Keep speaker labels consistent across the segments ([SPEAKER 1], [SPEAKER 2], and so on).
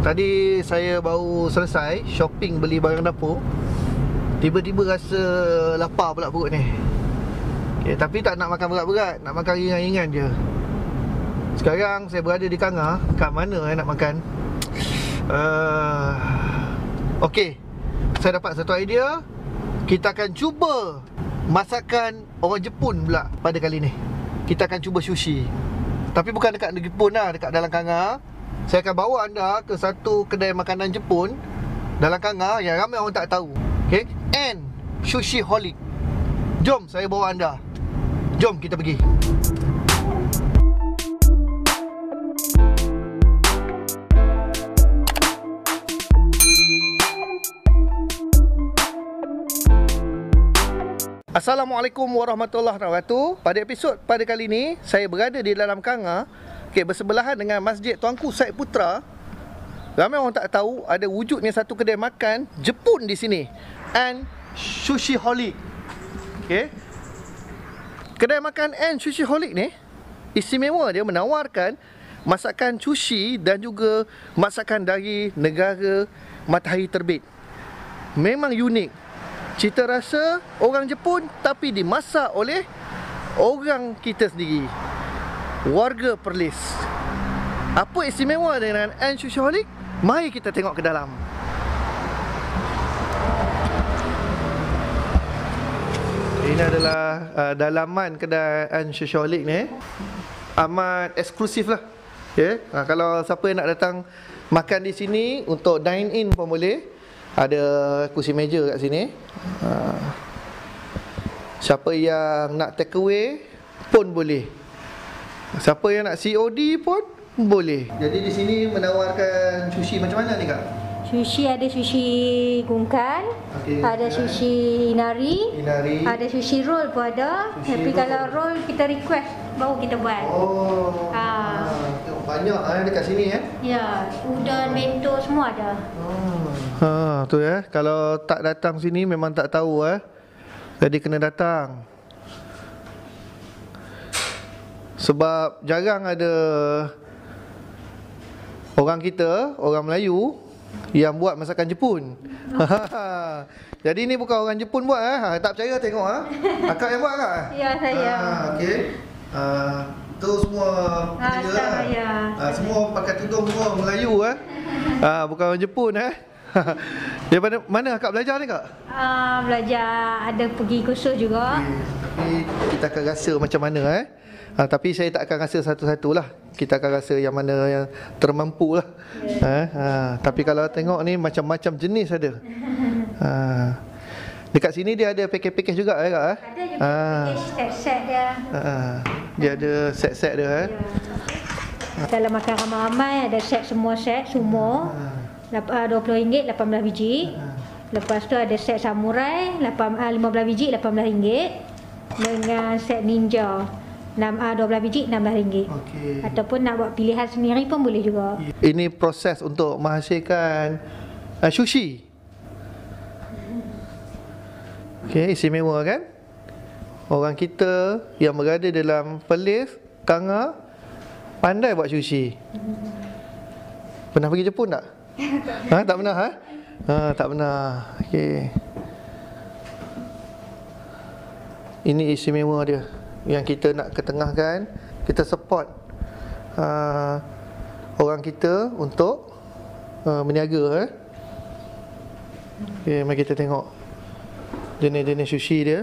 [SPEAKER 1] Tadi saya baru selesai shopping beli barang dapur. Tiba-tiba rasa lapar pula perut ni. Okay, tapi tak nak makan berat-berat, nak makan ringan-ringan je. Sekarang saya berada di Kanga, kat mana saya nak makan? Uh, Okey. Saya dapat satu idea. Kita akan cuba masakan orang Jepun pula pada kali ni. Kita akan cuba sushi. Tapi bukan dekat negeri Jepun lah, dekat dalam Kanga. Saya akan bawa anda ke satu kedai makanan Jepun dalam Kanga yang ramai orang tak tahu. Okay? And Sushi Holic. Jom saya bawa anda. Jom kita pergi. Assalamualaikum warahmatullahi wabarakatuh. Pada episod pada kali ini, saya berada di dalam Kanga, okay, bersebelahan dengan Masjid Tuanku Said Putra. Ramai orang tak tahu ada wujudnya satu kedai makan Jepun di sini. And Sushi Holic. Okay. Kedai makan and Sushi Holic ni istimewa dia menawarkan masakan sushi dan juga masakan dari negara matahari terbit. Memang unik Cita rasa orang Jepun tapi dimasak oleh orang kita sendiri. Warga Perlis. Apa istimewa dengan An Sushiholic? Mari kita tengok ke dalam. Ini adalah uh, dalaman kedai An Sushiholic ni. Amat eksklusif lah. Okay? Uh, kalau siapa yang nak datang makan di sini untuk dine in pun boleh. Ada kursi meja kat sini. Ha. Siapa yang nak take away pun boleh. Siapa yang nak COD pun boleh. Jadi di sini menawarkan sushi macam mana ni kak?
[SPEAKER 2] Sushi ada sushi gungkan,
[SPEAKER 1] Okey,
[SPEAKER 2] ada
[SPEAKER 1] gungkan.
[SPEAKER 2] sushi inari,
[SPEAKER 1] Inari.
[SPEAKER 2] ada sushi roll pun ada.
[SPEAKER 1] Sushi
[SPEAKER 2] Tapi
[SPEAKER 1] roll.
[SPEAKER 2] kalau roll kita request baru kita buat.
[SPEAKER 1] Oh.
[SPEAKER 2] Ah.
[SPEAKER 1] Tengok banyak eh dekat sini eh.
[SPEAKER 2] Ya, udon, bento semua ada.
[SPEAKER 1] Ha, tu ya. Kalau tak datang sini memang tak tahu eh. Jadi kena datang. Sebab jarang ada orang kita, orang Melayu yang buat masakan Jepun. Jadi ni bukan orang Jepun buat eh. Ha, tak percaya tengok ah. Akak yang buat kak?
[SPEAKER 2] Ya, saya.
[SPEAKER 1] Ha, okey. Uh, tu semua
[SPEAKER 2] Ah,
[SPEAKER 1] pekerja
[SPEAKER 2] staff
[SPEAKER 1] lah.
[SPEAKER 2] saya.
[SPEAKER 1] Ah, semua pakai tudung semua Melayu eh. Ah, bukan orang Jepun eh. Daripada mana akak belajar ni kak?
[SPEAKER 2] Uh, belajar ada pergi kursus juga.
[SPEAKER 1] Okay, tapi kita akan rasa macam mana eh. Ha, tapi saya tak akan rasa satu-satulah. Kita akan rasa yang mana yang termampu lah. Ha, ha, tapi kalau tengok ni macam-macam jenis ada. Ha. Dekat sini dia ada package-package juga eh kak eh?
[SPEAKER 2] Ada juga
[SPEAKER 1] Ha.
[SPEAKER 2] package set-set dia.
[SPEAKER 1] Ha, ha. Dia ada set-set dia eh.
[SPEAKER 2] Ya. Kalau makan ramai-ramai ada set semua set semua. Lap- ah, RM20 18 biji. Lepas tu ada set samurai lapan- ah, 15 biji RM18 dengan set ninja 6 ah, 12 biji RM16.
[SPEAKER 1] Okey.
[SPEAKER 2] Ataupun nak buat pilihan sendiri pun boleh juga.
[SPEAKER 1] Ini proses untuk menghasilkan uh, sushi. Okey, istimewa kan? Orang kita yang berada dalam Perlis, Kanga pandai buat sushi. Pernah pergi Jepun tak? ha, tak pernah ha? Ha, tak pernah. Okey. Ini istimewa dia yang kita nak ketengahkan, kita support uh, orang kita untuk uh, berniaga eh. Okey, mari kita tengok jenis-jenis sushi dia.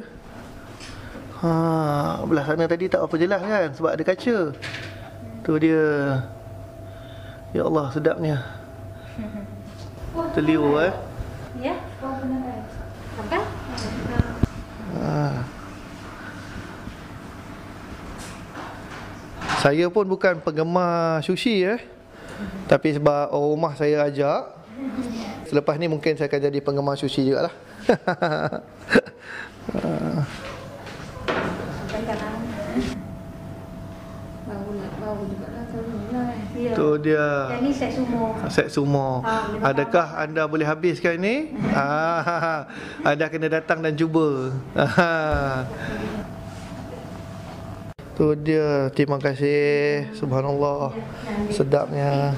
[SPEAKER 1] Ha, belah sana tadi tak apa jelas kan sebab ada kaca. Tu dia. Ya Allah, sedapnya. Terliur eh.
[SPEAKER 2] Ya? Apa?
[SPEAKER 1] Ha. Saya pun bukan penggemar sushi eh. Tapi sebab orang rumah saya ajak. Selepas ni mungkin saya akan jadi penggemar sushi jugalah.
[SPEAKER 2] Lah lah. Ya.
[SPEAKER 1] tu dia.
[SPEAKER 2] Yang ni set semua.
[SPEAKER 1] Set sumo.
[SPEAKER 2] Ah,
[SPEAKER 1] Adakah anda boleh habiskan ni? Ah, anda kena datang dan cuba. Ah. Tu dia. Terima kasih. Subhanallah. Sedapnya.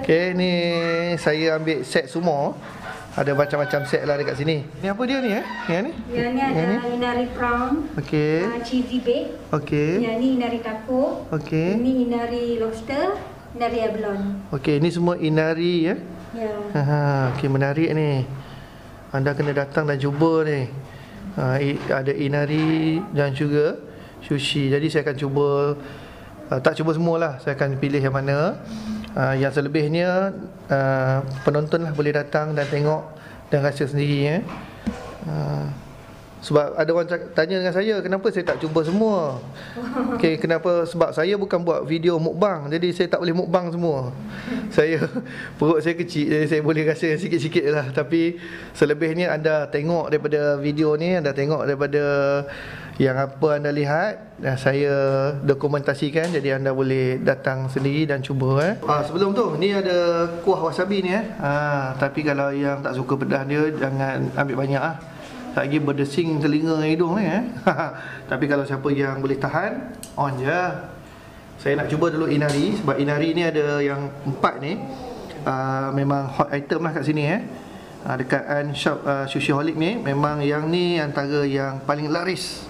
[SPEAKER 1] Okay, ni saya ambil set semua. Ada macam-macam set lah dekat sini. Ni apa dia ni eh? Yang ni?
[SPEAKER 2] Yang ni ada
[SPEAKER 1] Yang ni?
[SPEAKER 2] inari prawn,
[SPEAKER 1] Okey.
[SPEAKER 2] uh, cheesy bake.
[SPEAKER 1] Okey.
[SPEAKER 2] Yang ni inari taco.
[SPEAKER 1] Okey.
[SPEAKER 2] Ini inari lobster, inari abalone.
[SPEAKER 1] Okey, ni semua inari ya.
[SPEAKER 2] Ya.
[SPEAKER 1] Ha, okey menarik ni. Anda kena datang dan cuba ni. Ha, ada inari dan juga sushi. Jadi saya akan cuba uh, tak cuba semualah. Saya akan pilih yang mana. Uh, yang selebihnya uh, penonton lah boleh datang dan tengok dan rasa sendiri ya. Uh, sebab ada orang tanya dengan saya kenapa saya tak cuba semua. Okey, kenapa? Sebab saya bukan buat video mukbang. Jadi saya tak boleh mukbang semua. Saya perut saya kecil jadi saya boleh rasa sikit-sikit lah. Tapi selebihnya anda tengok daripada video ni, anda tengok daripada yang apa anda lihat dan saya dokumentasikan jadi anda boleh datang sendiri dan cuba eh. Ah sebelum tu ni ada kuah wasabi ni eh. Ah tapi kalau yang tak suka pedas dia jangan ambil banyak ah. Tak lagi berdesing telinga hidung ni eh. Tapi kalau siapa yang boleh tahan, on je. Saya nak cuba dulu inari sebab inari ni ada yang empat ni. Uh, memang hot item lah kat sini eh. Uh, dekat An Shop uh, Sushi Holic ni memang yang ni antara yang paling laris.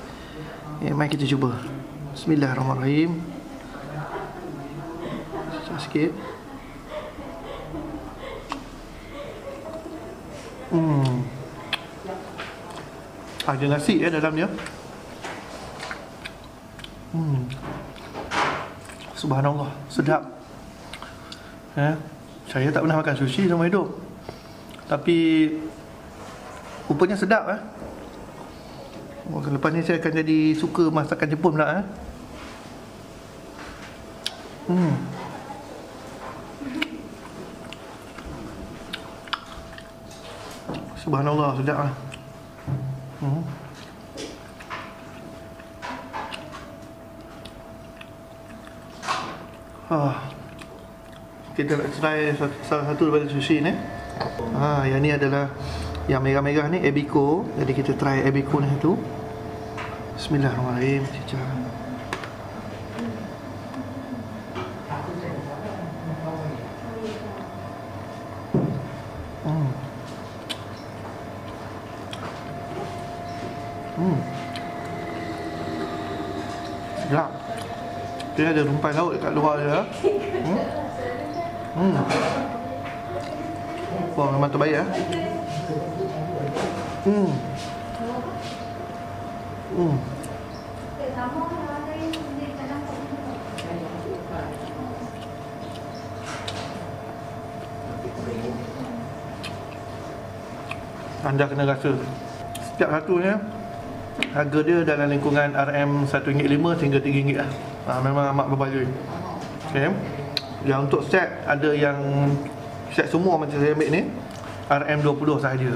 [SPEAKER 1] Eh, mari kita cuba. Bismillahirrahmanirrahim. Sekejap sikit. Hmm. Ada nasi ya dalam dia. Hmm. Subhanallah, sedap. Eh, saya tak pernah makan sushi seumur hidup. Tapi rupanya sedap eh. Oh, lepas ni saya akan jadi suka masakan Jepun pula eh. Hmm. Subhanallah, sedap lah. Ah. Kita nak try salah satu daripada sushi ni. Ha, yang ni adalah yang merah-merah ni ebiko. Jadi kita try ebiko ni satu. Bismillahirrahmanirrahim. Cicah. Hmm. Hmm. Sedap. Dia ada rumpai laut dekat luar dia. Hmm. Hmm. Wah, memang terbaik ya. Hmm. Hmm. Anda kena rasa Setiap satunya Harga dia dalam lingkungan RM RM1.5 sehingga RM3 lah ha, Memang amat berbaloi Okay Yang untuk set ada yang Set semua macam saya ambil ni RM20 sahaja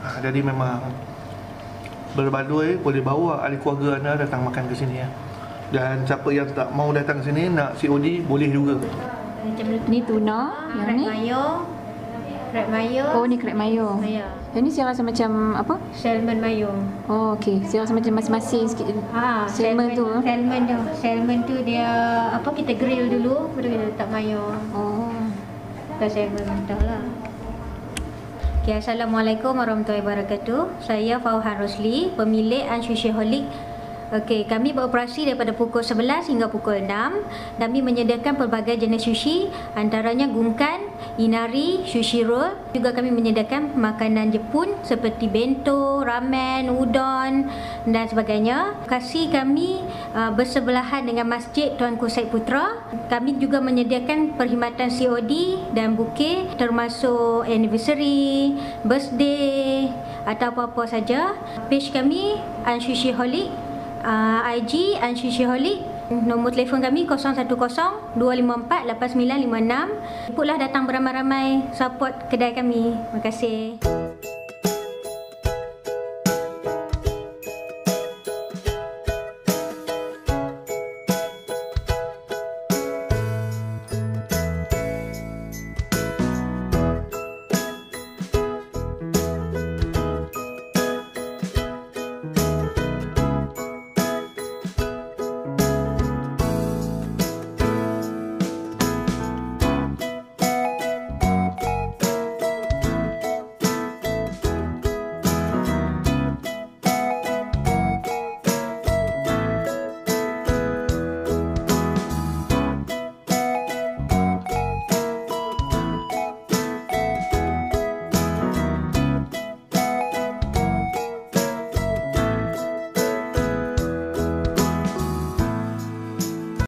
[SPEAKER 1] ha, Jadi memang Berbaloi Boleh bawa ahli keluarga anda datang makan ke sini ya. Dan siapa yang tak mau datang ke sini Nak COD boleh juga
[SPEAKER 2] Macam
[SPEAKER 3] Ni tuna, yang ni.
[SPEAKER 2] mayo. Crab mayo.
[SPEAKER 3] Oh, ni crab mayo.
[SPEAKER 2] Ya.
[SPEAKER 3] Yang ni saya rasa macam apa?
[SPEAKER 2] Salmon mayo.
[SPEAKER 3] Oh, okey. Saya rasa macam masing-masing sikit.
[SPEAKER 2] Ha,
[SPEAKER 3] Salmon tu, eh?
[SPEAKER 2] Salmon tu. Salmon tu dia apa kita grill dulu baru kita letak mayo.
[SPEAKER 3] Oh.
[SPEAKER 2] Bukan salmon mentah lah. Okay, Assalamualaikum warahmatullahi wabarakatuh. Saya Fauhan Rosli, pemilik An Sushi Holic. Okey, kami beroperasi daripada pukul 11 hingga pukul 6. Kami menyediakan pelbagai jenis sushi, antaranya gungkan, inari, sushi roll. Juga kami menyediakan makanan Jepun seperti bento, ramen, udon dan sebagainya. Lokasi kami uh, bersebelahan dengan Masjid Tuanku Said Putra. Kami juga menyediakan perkhidmatan COD dan bukit termasuk anniversary, birthday atau apa-apa saja. Page kami Ansushi Holic uh, IG Anshishiholic Nombor telefon kami 010-254-8956 Ikutlah datang beramai-ramai support kedai kami Terima kasih